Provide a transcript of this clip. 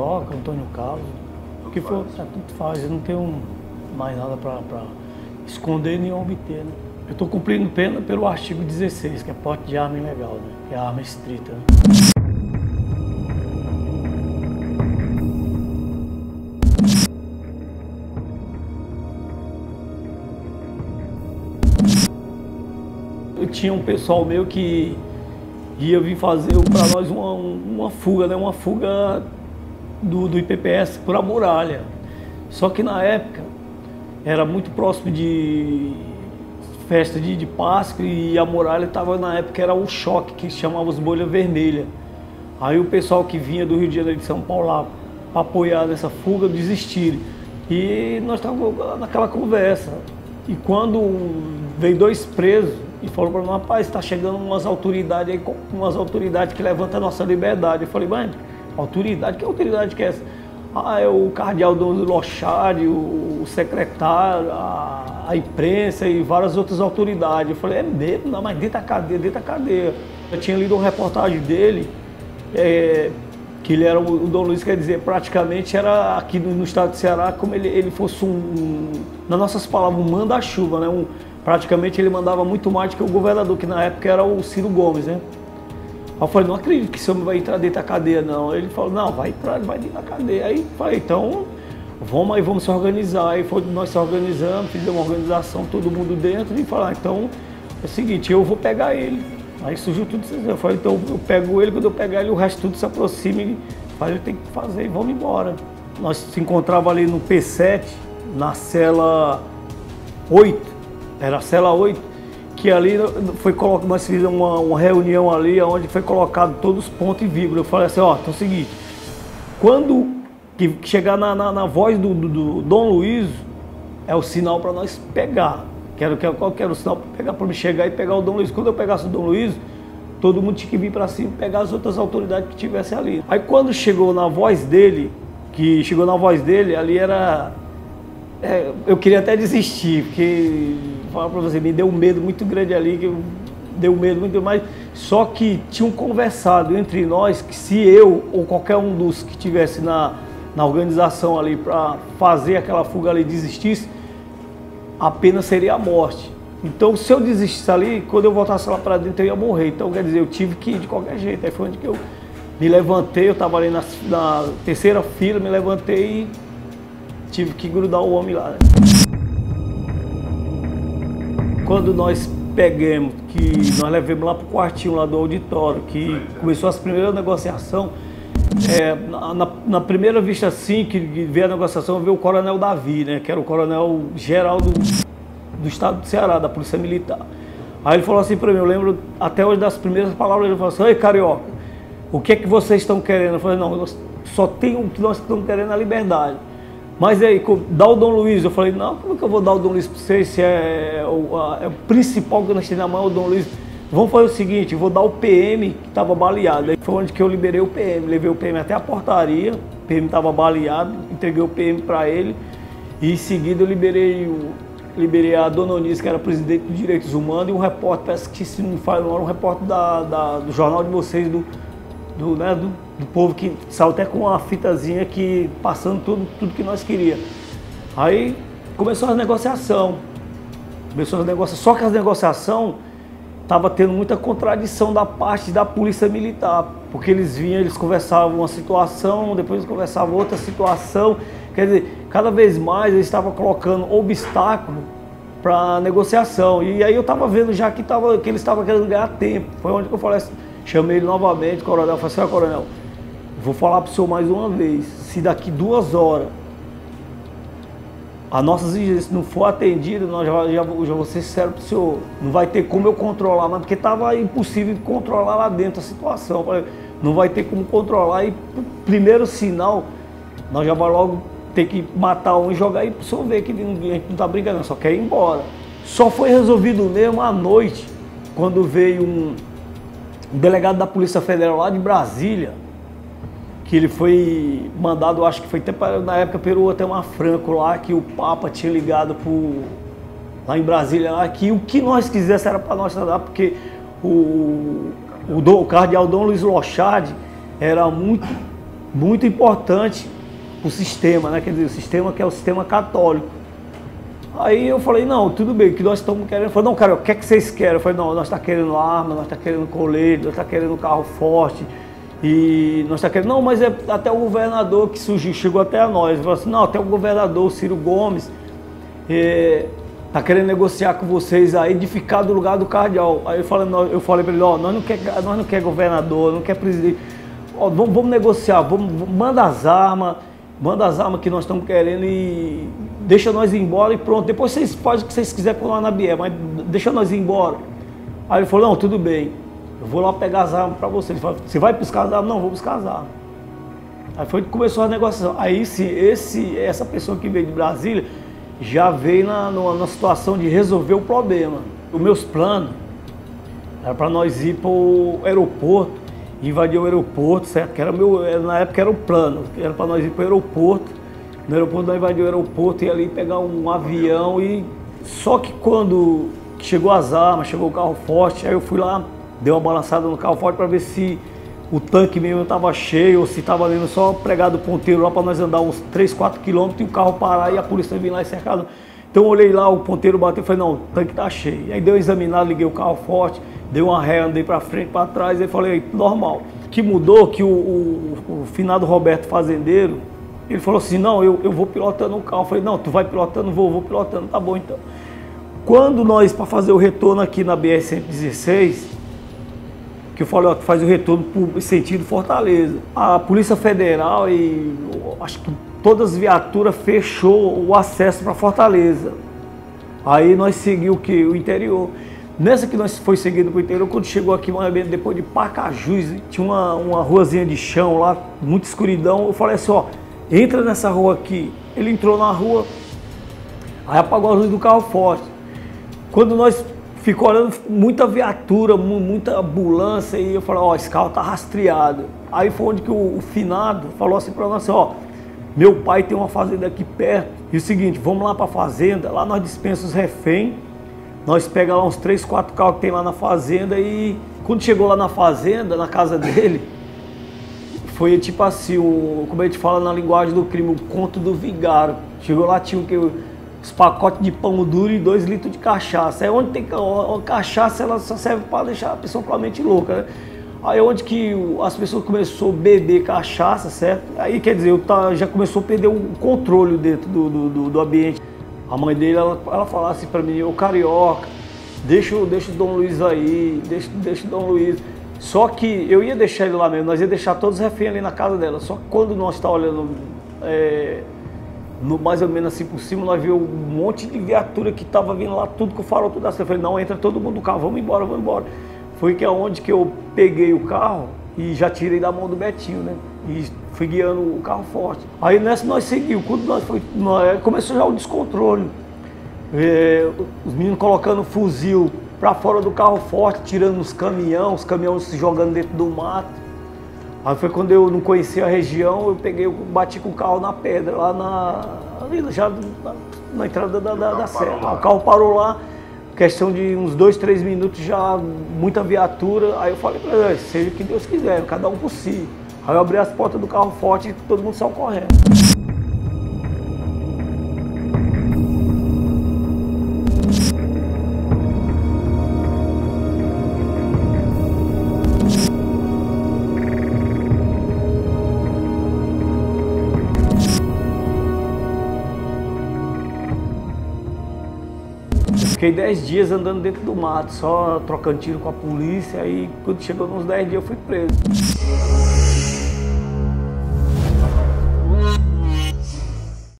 Carioca, Antônio Carlos. O que for, tá, tudo faz. Eu não tenho mais nada para esconder nem obter. Né? Eu estou cumprindo pena pelo artigo 16, que é porte de arma ilegal, né? que é a arma estrita. Né? Eu tinha um pessoal meu que ia vir fazer para nós uma, uma fuga, né? uma fuga do, do IPPS por a muralha. Só que na época era muito próximo de festa de, de Páscoa e a muralha estava na época era o choque que chamava os bolha vermelha. Aí o pessoal que vinha do Rio de Janeiro de São Paulo lá para apoiar nessa fuga desistiram. E nós estávamos naquela conversa. E quando veio dois presos e falou para mim, rapaz, está chegando umas autoridades aí, umas autoridades que levantam a nossa liberdade. Eu falei, mãe, autoridade? Que autoridade que é essa? Ah, é o cardeal Dom Lochari, o secretário, a, a, imprensa e várias outras autoridades. Eu falei, é mesmo? Não, mas dentro da cadeia, dentro da cadeia. Eu tinha lido uma reportagem dele, é, que ele era o, Dom Luiz, quer dizer, praticamente era aqui no, no estado de Ceará, como ele, ele fosse um, um nas nossas palavras, um manda-chuva, né? Um, praticamente ele mandava muito mais do que o governador, que na época era o Ciro Gomes, né? Eu falei, não acredito que esse homem vai entrar dentro da cadeia, não. Ele falou, não, vai entrar, vai dentro da cadeia. Aí falei, então vamos aí, vamos se organizar. Aí foi, nós se organizamos, fizemos uma organização, todo mundo dentro, e falar, então é o seguinte, eu vou pegar ele. Aí surgiu tudo isso. Eu falei, então eu pego ele, quando eu pegar ele, o resto tudo se aproxima e faz, ele tem que fazer e vamos embora. Nós se encontrava ali no P7, na cela 8, era a cela 8, que ali foi nós fizemos uma, uma, reunião ali onde foi colocado todos os pontos e vírgula. Eu falei assim, ó, então é o seguinte, quando que chegar na, na, na voz do, do, do, Dom Luiz, é o sinal para nós pegar. Quero, quero, qual que era o sinal para pegar, para me chegar e pegar o Dom Luiz. Quando eu pegasse o Dom Luiz, todo mundo tinha que vir para cima pegar as outras autoridades que tivessem ali. Aí quando chegou na voz dele, que chegou na voz dele, ali era é, eu queria até desistir, porque, falar para você, me deu um medo muito grande ali, que deu medo muito mais. Só que tinham conversado entre nós que se eu ou qualquer um dos que estivesse na, na organização ali para fazer aquela fuga ali desistisse, a pena seria a morte. Então, se eu desistisse ali, quando eu voltasse lá para dentro, eu ia morrer. Então, quer dizer, eu tive que ir de qualquer jeito. Aí foi onde que eu me levantei, eu estava ali na, na terceira fila, me levantei e tive que grudar o homem lá. Né? Quando nós pegamos, que nós levamos lá para o quartinho lá do auditório, que começou as primeiras negociações, é, na, na, primeira vista assim, que veio a negociação, veio o coronel Davi, né, que era o coronel geral do, do estado do Ceará, da Polícia Militar. Aí ele falou assim para mim, eu lembro até hoje das primeiras palavras, ele falou assim, Ei, Carioca, o que é que vocês estão querendo? Eu falei, não, só tem o que nós estamos querendo a liberdade. Mas aí, dá o Dom Luiz. Eu falei, não, como é que eu vou dar o Dom Luiz para vocês se é o, a, é o principal que nós temos na mão, é o Dom Luiz? Vamos fazer o seguinte, vou dar o PM que estava baleado. Aí foi onde que eu liberei o PM. Levei o PM até a portaria, o PM estava baleado, entreguei o PM para ele. E em seguida eu liberei, o, liberei a Dona Onis, que era presidente dos Direitos Humanos, e um repórter, parece que se não me fala, era um repórter da, da, do jornal de vocês, do, do, né, do, do, povo que saiu até com uma fitazinha que passando tudo, tudo que nós queríamos. Aí começou a negociação. Começou a negociação, só que a negociação estava tendo muita contradição da parte da polícia militar, porque eles vinham, eles conversavam uma situação, depois eles conversavam outra situação. Quer dizer, cada vez mais eles estavam colocando obstáculo para negociação. E aí eu estava vendo já que, tava, que eles estavam querendo ganhar tempo. Foi onde eu falei assim, Chamei ele novamente, coronel, falei assim, ah, coronel, vou falar para o senhor mais uma vez, se daqui duas horas a nossa exigência não for atendida, nós já, já, já vou ser sincero para o senhor, não vai ter como eu controlar, mas porque estava impossível controlar lá dentro a situação. Falei, não vai ter como controlar e primeiro sinal, nós já vamos logo ter que matar um e jogar para o senhor ver que a gente não está brincando, só quer ir embora. Só foi resolvido mesmo à noite, quando veio um, um delegado da Polícia Federal lá de Brasília, que ele foi mandado, acho que foi até na época pelo uma Franco lá, que o Papa tinha ligado pro, lá em Brasília, lá, que o que nós quisesse era para nós dar, porque o, o, o cardeal Dom Luiz Lochade era muito muito importante o sistema, né? Quer dizer, o sistema que é o sistema católico. Aí eu falei, não, tudo bem, o que nós estamos querendo. Ele falou, não, cara, o que é que vocês querem? Eu falei, não, nós estamos tá querendo arma, nós estamos tá querendo colete, nós estamos tá querendo carro forte. E nós estamos querendo, não, mas é até o governador que surgiu, chegou até a nós. Falou assim, não, até o governador, o Ciro Gomes, está querendo negociar com vocês aí de ficar do lugar do cardeal. Aí eu falei, eu falei para ele, ó, nós não quer, nós não quer governador, não quer presidente. Vamos, vamos negociar, vamos, manda as armas manda as armas que nós estamos querendo e deixa nós ir embora e pronto. Depois vocês fazem o que vocês quiserem com lá na Bié, mas deixa nós ir embora. Aí ele falou, não, tudo bem, eu vou lá pegar as armas para você. Ele falou, você vai buscar as armas? Não, vou buscar as armas. Aí foi que começou a negociação. Aí esse, esse, essa pessoa que veio de Brasília já veio na, na situação de resolver o problema. Os meus planos era para nós ir para o aeroporto invadir o aeroporto, certo? Que era meu, na época era o plano, era para nós ir para o aeroporto. No aeroporto nós invadir o aeroporto e ali pegar um avião e só que quando chegou as armas, chegou o carro forte, aí eu fui lá, dei uma balançada no carro forte para ver se o tanque mesmo estava cheio ou se estava ali só pregado o ponteiro lá para nós andar uns 3, 4 quilômetros e o carro parar e a polícia vir lá e cercar. Então eu olhei lá, o ponteiro bateu e falei, não, o tanque está cheio. Aí deu uma examinada, liguei o carro forte, dei uma ré, andei para frente, para trás, e falei, normal. Que mudou que o, o, o, finado Roberto Fazendeiro, ele falou assim, não, eu, eu vou pilotando o carro. Eu falei, não, tu vai pilotando, vou, vou pilotando, tá bom então. Quando nós, para fazer o retorno aqui na BR-116, que eu falei, ó, tu faz o retorno por sentido Fortaleza. A Polícia Federal e acho que todas as viaturas fechou o acesso para Fortaleza. Aí nós seguimos o que? O interior. Nessa que nós foi seguindo para o interior, quando chegou aqui, depois de Pacajus, tinha uma, uma ruazinha de chão lá, muita escuridão. Eu falei assim, ó, entra nessa rua aqui. Ele entrou na rua, aí apagou a luz do carro forte. Quando nós ficou olhando muita viatura, muita ambulância, e eu falei, ó, esse carro tá rastreado. Aí foi onde que o, o finado falou assim para nós, assim, ó, meu pai tem uma fazenda aqui perto. E o seguinte, vamos lá para a fazenda, lá nós dispensamos refém nós pegamos lá uns 3, 4 carros que tem lá na fazenda e quando chegou lá na fazenda, na casa dele, foi tipo assim, o, como a gente fala na linguagem do crime, o conto do vigário. Chegou lá, tinha o que? Os pacotes de pão duro e 2 litros de cachaça. É onde tem cachaça, ela só serve para deixar a pessoa com a mente louca, né? Aí é onde que as pessoas começaram a beber cachaça, certo? Aí quer dizer, eu tá, já começou a perder o controle dentro do, do, do ambiente. A mãe dele, ela, ela falasse para mim, ô carioca, deixa, deixa o Dom Luiz aí, deixa, deixa o Dom Luiz. Só que eu ia deixar ele lá mesmo, nós ia deixar todos os reféns ali na casa dela. Só que quando nós está olhando é, no, mais ou menos assim por cima, nós vimos um monte de viatura que estava vindo lá, tudo com o farol tudo assim. Eu falei, não, entra todo mundo no carro, vamos embora, vamos embora. Foi que é onde que eu peguei o carro e já tirei da mão do Betinho, né? E fui guiando o carro forte. Aí nessa nós seguimos, quando nós foi, nós, começou já o descontrole. É, os meninos colocando fuzil para fora do carro forte, tirando os caminhões, os caminhões se jogando dentro do mato. Aí foi quando eu não conhecia a região, eu peguei, eu bati com o carro na pedra, lá na. Já na, na entrada da, da, da serra. O carro parou lá, questão de uns dois, três minutos já, muita viatura. Aí eu falei para ele, seja o que Deus quiser, cada um por si. Aí eu abri as portas do carro forte e todo mundo saiu correndo. Fiquei 10 dias andando dentro do mato, só trocando tiro com a polícia, aí quando chegou nos 10 dias eu fui preso.